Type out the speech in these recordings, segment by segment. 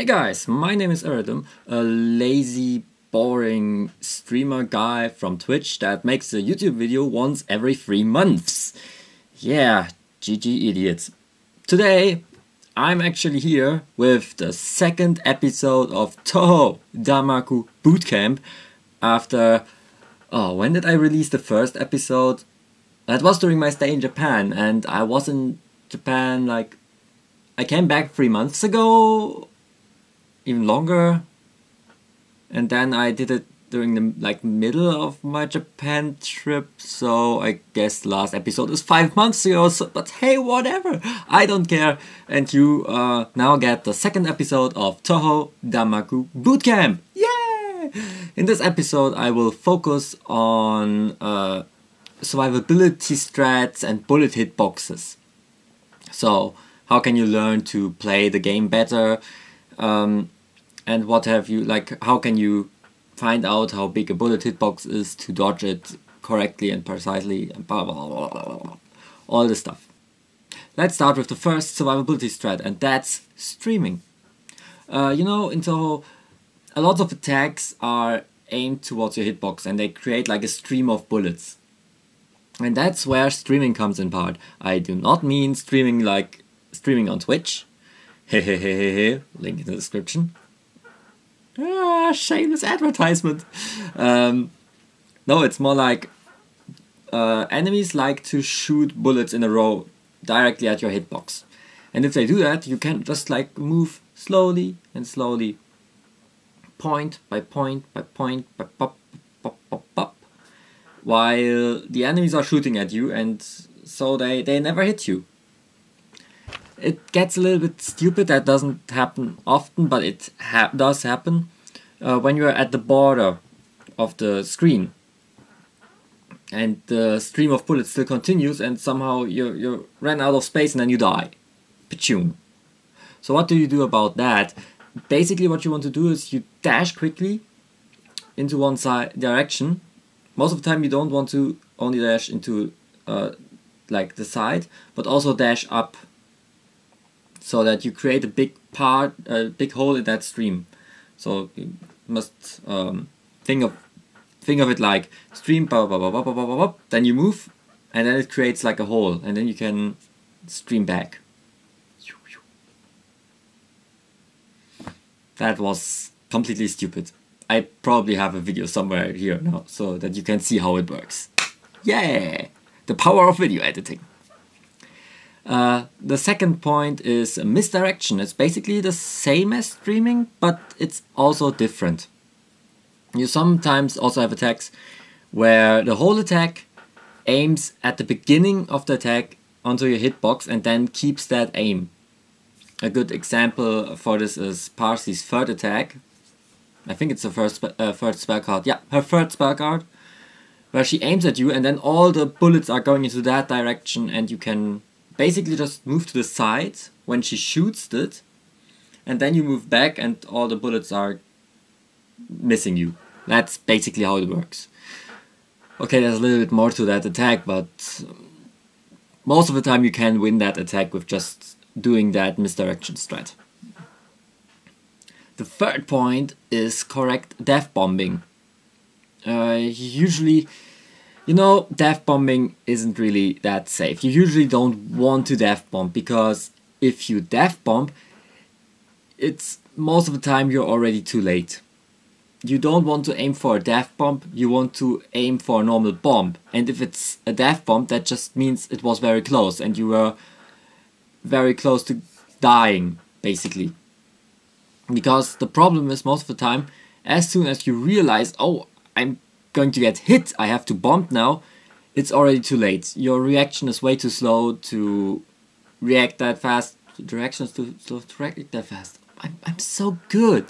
Hey guys, my name is Eredom, a lazy, boring streamer guy from Twitch that makes a YouTube video once every three months. Yeah, GG idiots. Today, I'm actually here with the second episode of Touhou Danmaku Bootcamp after. Oh, when did I release the first episode? That was during my stay in Japan, and I was in Japan like. I came back three months ago, even longer, and then I did it during the like middle of my Japan trip. So I guess last episode is five months ago. So, but hey, whatever, I don't care. And you uh, now get the second episode of Touhou Danmaku Bootcamp. Yay! In this episode, I will focus on uh, survivability strats and bullet hitboxes. So how can you learn to play the game better? Um, and what have you like? How can you find out how big a bullet hitbox is to dodge it correctly and precisely and blah, blah, blah, blah, blah, all this stuff. Let's start with the first survivability strat and that's streaming. Uh, you know, in Touhou, a lot of attacks are aimed towards your hitbox and they create like a stream of bullets. And that's where streaming comes in part. I do not mean streaming like streaming on Twitch. Hehehehe, link in the description. Ah, shameless advertisement. Um, no, it's more like uh, enemies like to shoot bullets in a row directly at your hitbox. And if they do that, you can just like move slowly and slowly, point by point by point by pop, pop, pop, pop, while the enemies are shooting at you and so they, they never hit you. It gets a little bit stupid, that doesn't happen often, but it ha does happen uh, when you're at the border of the screen and the stream of bullets still continues and somehow you, you ran out of space and then you die. Pachung. So what do you do about that? Basically what you want to do is you dash quickly into one side direction. Most of the time you don't want to only dash into uh, like the side, but also dash up so that you create a big part, a big hole in that stream. So you must um, think of think of it like stream, blah, blah, blah, blah, blah, blah, blah, then you move, and then it creates like a hole, and then you can stream back. That was completely stupid. I probably have a video somewhere here now so that you can see how it works. Yeah! The power of video editing. Uh, the second point is misdirection. It's basically the same as streaming, but it's also different. You sometimes also have attacks where the whole attack aims at the beginning of the attack onto your hitbox and then keeps that aim. A good example for this is Parsee's third attack. I think it's the first uh, third spell card. Yeah, her third spell card, where she aims at you and then all the bullets are going into that direction and you can basically just move to the side when she shoots it and then you move back and all the bullets are missing you. That's basically how it works. Okay, there's a little bit more to that attack, but most of the time you can win that attack with just doing that misdirection strat. The third point is correct death bombing. Uh, usually, you know, death bombing isn't really that safe. You usually don't want to death bomb because if you death bomb, it's most of the time you're already too late. You don't want to aim for a death bomb, you want to aim for a normal bomb. And if it's a death bomb, that just means it was very close and you were very close to dying, basically. Because the problem is most of the time, as soon as you realize, oh, I'm going to get hit, I have to bomb now, it's already too late. Your reaction is way too slow to react that fast. Too slow to react that fast. I'm, I'm so good.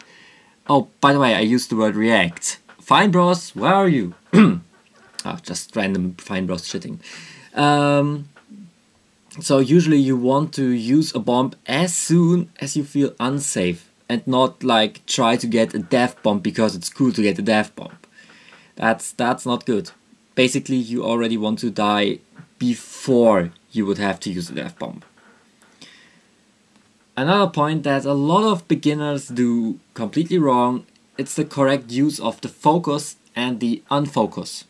Oh, by the way, I used the word react. Fine bros, where are you? oh, just random fine bros shitting. Um, so usually you want to use a bomb as soon as you feel unsafe and not like try to get a death bomb because it's cool to get a death bomb. That's that's not good. Basically, you already want to die before you would have to use a death bomb. Another point that a lot of beginners do completely wrong, it's the correct use of the focus and the unfocus.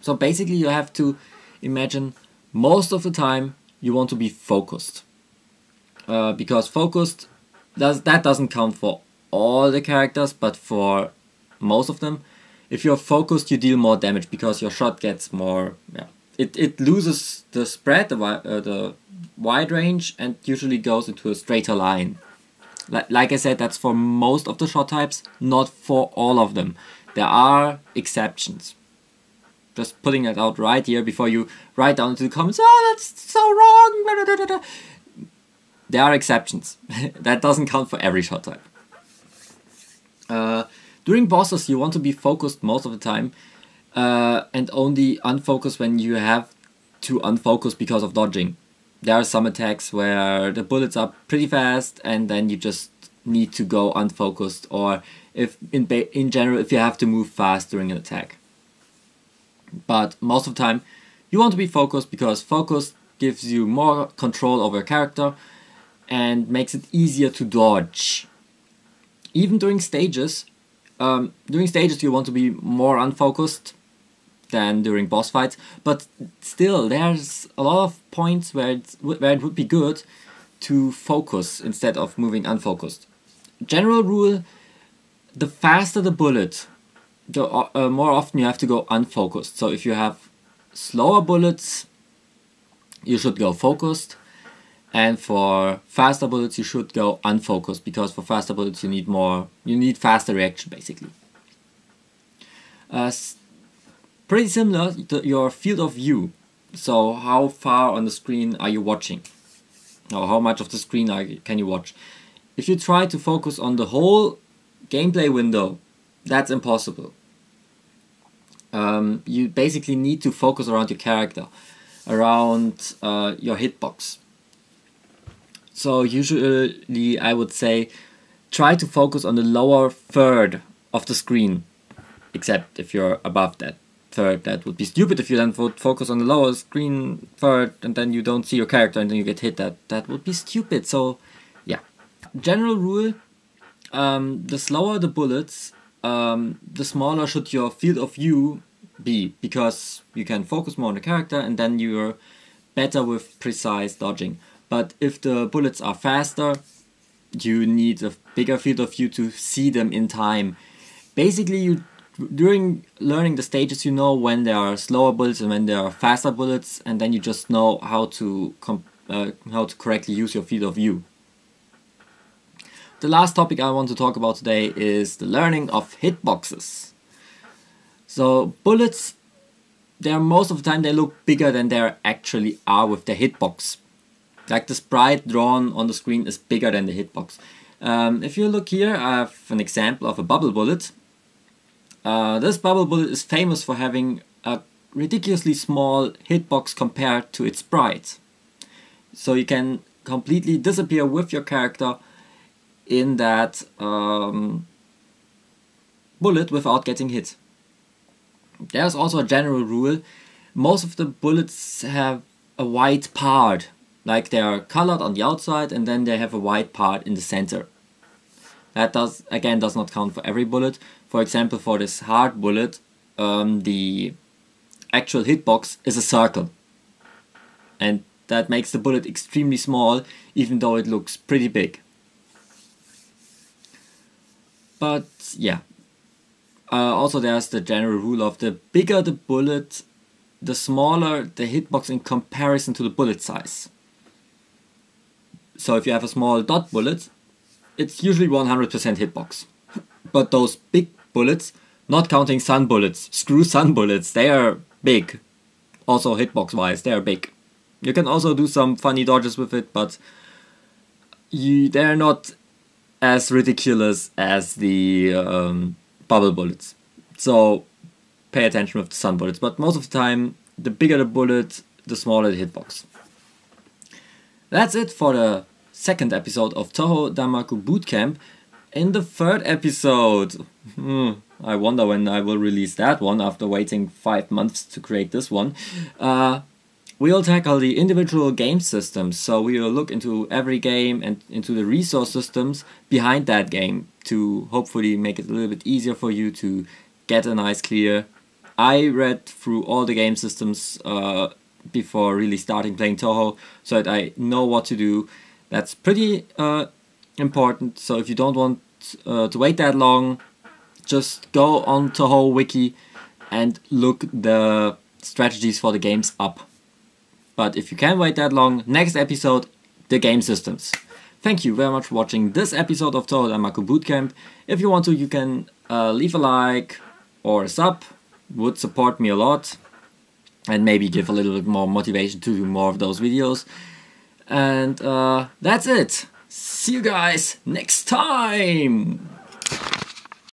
So basically you have to imagine most of the time you want to be focused. Uh, because focused does that doesn't count for all the characters but for most of them. If you're focused you deal more damage because your shot gets more yeah it, it loses the spread the, uh, the wide range and usually goes into a straighter line. Like, like I said, that's for most of the shot types, not for all of them. There are exceptions. Just putting it out right here before you write down into the comments, oh, that's so wrong. There are exceptions. that doesn't count for every shot type. Uh, during bosses, you want to be focused most of the time uh, and only unfocus when you have to unfocus because of dodging. There are some attacks where the bullets are pretty fast and then you just need to go unfocused or if in, in general if you have to move fast during an attack. But most of the time you want to be focused because focus gives you more control over your character and makes it easier to dodge. Even during stages, um, during stages you want to be more unfocused than during boss fights, but still there's a lot of points where, it's, where it would be good to focus instead of moving unfocused. General rule, the faster the bullet, the uh, more often you have to go unfocused. So if you have slower bullets, you should go focused. And for faster bullets, you should go unfocused because for faster bullets, you need more, you need faster reaction basically. Uh, pretty similar to your field of view. So how far on the screen are you watching? Or how much of the screen are, can you watch? If you try to focus on the whole gameplay window, that's impossible. Um, you basically need to focus around your character, around uh, your hitbox. So usually I would say try to focus on the lower third of the screen, except if you're above that third. That would be stupid if you then would focus on the lower screen third and then you don't see your character and then you get hit. That that would be stupid. So, yeah. General rule: um, the slower the bullets, um, the smaller should your field of view be because you can focus more on the character and then you're better with precise dodging. But if the bullets are faster, you need a bigger field of view to see them in time. Basically, you during learning the stages, you know when there are slower bullets and when there are faster bullets, and then you just know how to uh, how to correctly use your field of view. The last topic I want to talk about today is the learning of hitboxes. So bullets, they are most of the time they look bigger than they actually are with the hitbox. Like the sprite drawn on the screen is bigger than the hitbox. Um, if you look here, I have an example of a bubble bullet uh, this bubble bullet is famous for having a ridiculously small hitbox compared to its sprite. So you can completely disappear with your character in that um, bullet without getting hit. There's also a general rule. Most of the bullets have a white part, like they are colored on the outside and then they have a white part in the center. That does again does not count for every bullet. For example, for this hard bullet, um, the actual hitbox is a circle, and that makes the bullet extremely small, even though it looks pretty big. But yeah, uh, also there's the general rule of the bigger the bullet, the smaller the hitbox in comparison to the bullet size. So if you have a small dot bullet, it's usually 100% hitbox. But those big bullets, not counting sun bullets, screw sun bullets, they are big. Also hitbox wise, they are big. You can also do some funny dodges with it, but you, they're not as ridiculous as the um, bubble bullets. So pay attention with the sun bullets. But most of the time, the bigger the bullet, the smaller the hitbox. That's it for the second episode of Touhou Danmaku Bootcamp. In the third episode, hmm, I wonder when I will release that one after waiting five months to create this one. Uh, we'll tackle the individual game systems. So we will look into every game and into the resource systems behind that game to hopefully make it a little bit easier for you to get a nice clear. I read through all the game systems uh, before really starting playing Touhou so that I know what to do. That's pretty uh, important. So if you don't want uh, to wait that long, just go on Touhou wiki and look the strategies for the games up. But if you can't wait that long, next episode, the game systems. Thank you very much for watching this episode of Touhou Danmaku Bootcamp. If you want to, you can uh, leave a like or a sub, would support me a lot and maybe give a little bit more motivation to do more of those videos. And uh, that's it. See you guys next time.